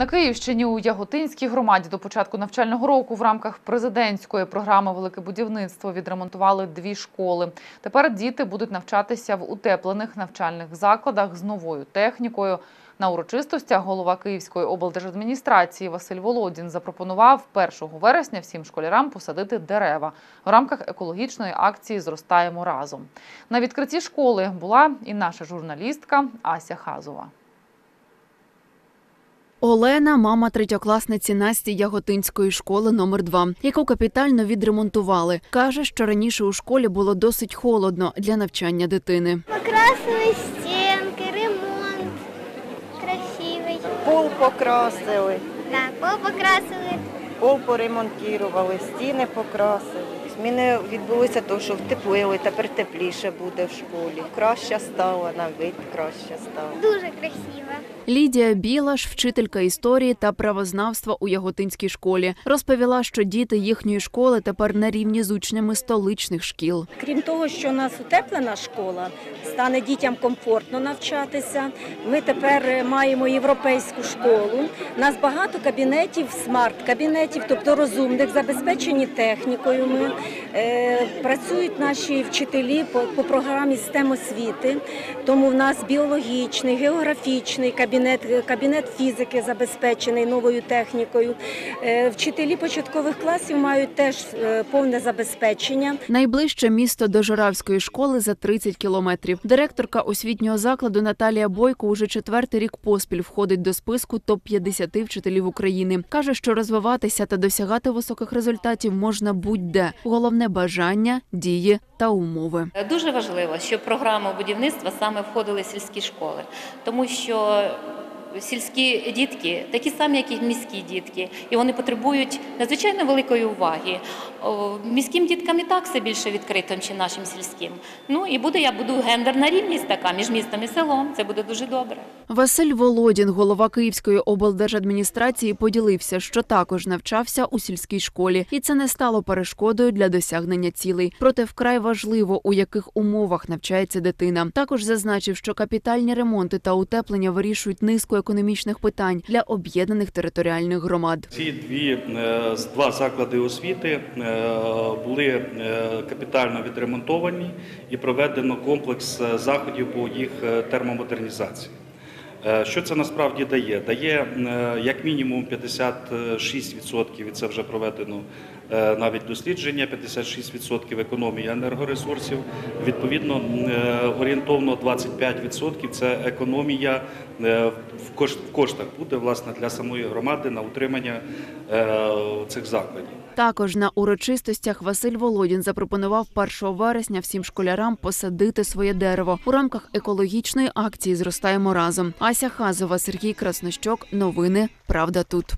На Київщині у Яготинській громаді до початку навчального року в рамках президентської програми Велике будівництво відремонтували дві школи. Тепер діти будуть навчатися в утеплених навчальних закладах з новою технікою. На урочистостях голова Київської облдержадміністрації Василь Володін запропонував 1 вересня всім школярам посадити дерева в рамках екологічної акції Зростаємо разом. На відкритті школи була і наша журналістка Ася Хазова. Олена, мама третьокласниці Насті Яготинської школи номер 2 яку капітально відремонтували. Каже, що раніше у школі було досить холодно для навчання дитини. Покрасили стенки, ремонт красивий. Пол покрасили, Да, пол покрасили. пол поремонтували, стіни покрасили. Зміни відбулися то, що втеплили, тепер тепліше буде в школі. Краще стало, на вид краще стало. Дуже красиво. Лідія Білаш, вчителька історії та правознавства у Яготинській школі, розповіла, що діти їхньої школи тепер на рівні з учнями столичних шкіл. Крім того, що у нас утеплена школа, стане дітям комфортно навчатися. Ми тепер е, маємо європейську школу. У нас багато кабінетів, смарт-кабінетів, тобто розумних, забезпечені технікою. Ми працюють наші вчителі по, по програмі систем освіти. Тому в нас біологічний, географічний кабінет, е, кабінет фізики забезпечений новою технікою. Е, Вчителі початкових класів мають теж е, повне забезпечення. Найближче місто до Жоравської школи за 30 кілометрів. Директорка освітнього закладу Наталія Бойко уже четвертий рік поспіль входить до списку топ 50 вчителів України. каже, що розвиватися та досягати високих результатів можна будь-де. Головне бажання, дії та умови. Дуже важливо, щоб в програму будівництва саме входили сільські школи, тому що сільські дітки такі самі, як і міські дітки, і вони потребують надзвичайно великої уваги. Міським діткам і так все більше відкрито, ніж нашим сільським. Ну і буде я буду гендерна рівність така між містом і селом. Це буде дуже добре. Василь Володін, голова Київської облдержадміністрації, поділився, що також навчався у сільській школі, і це не стало перешкодою для досягнення цілей. Проте вкрай важливо, у яких умовах навчається дитина. Також зазначив, що капітальні ремонти та утеплення вирішують низку економічних питань для об'єднаних територіальних громад. Ці дві е, два заклади освіти е, були е, капітально відремонтовані і проведено комплекс заходів по їх термомодернізації. Е, Що це насправді дає? Дає е, як мінімум 56%, і це вже проведено е, навіть дослідження, 56% економії енергоресурсів. Відповідно, орієнтовно 25% це економія в кош- в коштах буде власне для самої громади на утримання цих закладів. Також на урочистостях Василь Володін запропонував 1 вересня всім школярам посадити своє дерево у рамках екологічної акції Зростаємо разом. Ася Хазова, Сергій Краснощок. Новини Правда тут.